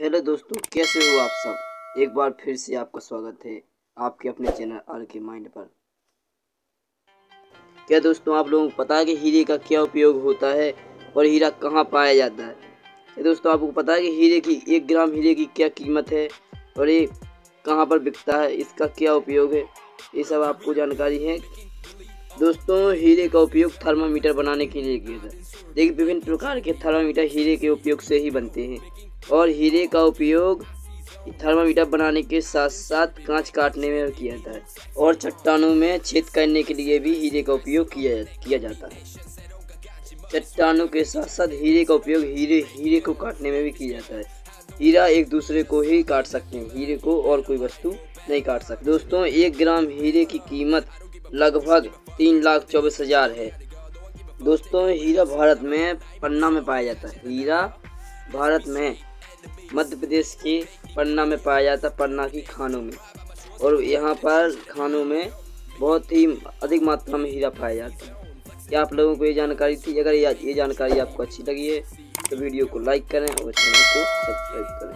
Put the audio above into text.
Hello दोस्तों, कैसे हो आप सब? एक बार फिर से आपका स्वागत है आपके अपने चैनल आर के माइंड पर। क्या दोस्तों, आप लोगों को पता है कि हीरे का क्या उपयोग होता है और हीरा कहाँ पाया जाता है? क्या दोस्तों, आपको पता है कि हीरे की एक ग्राम हीरे की क्या कीमत है और ये कहाँ पर बिकता है, इसका क्या उपयोग है? ये सब आपको जानकारी है। दोस्तों, हीरे का उपयोग थर्मामीटर बनाने के लिए किया जाता है। देखिए विभिन्न प्रकार के थर्मामीटर हीरे के उपयोग से ही बनते हैं। और हीरे का उपयोग थर्मामीटर बनाने के साथ साथ कांच काटने में भी किया जाता है। और चट्टानों में छेद करने के लिए भी हीरे का उपयोग किया किया जाता है। चट्टानों के साथ साथ हीरे का उपयोग हीरे हीरे को काटने में भी किया जाता है। हीरा एक दूसरे को ही काट सकते हैं। हीरे को और कोई वस्तु नहीं काट सकते। दोस्तों, एक ग्राम हीरे की कीमत लगभग तीन लाख चौबीस हज़ार है। दोस्तों, हीरा भारत में पन्ना में पाया जाता है। हीरा भारत में मध्य प्रदेश के पन्ना में पाया जाता है, पन्ना की खानों में। और यहाँ पर खानों में बहुत ही अधिक मात्रा में हीरा पाया जाता है। क्या आप लोगों को ये जानकारी थी? अगर ये जानकारी आपको अच्छी लगी है तो वीडियो को लाइक करें और चैनल को सब्सक्राइब करें।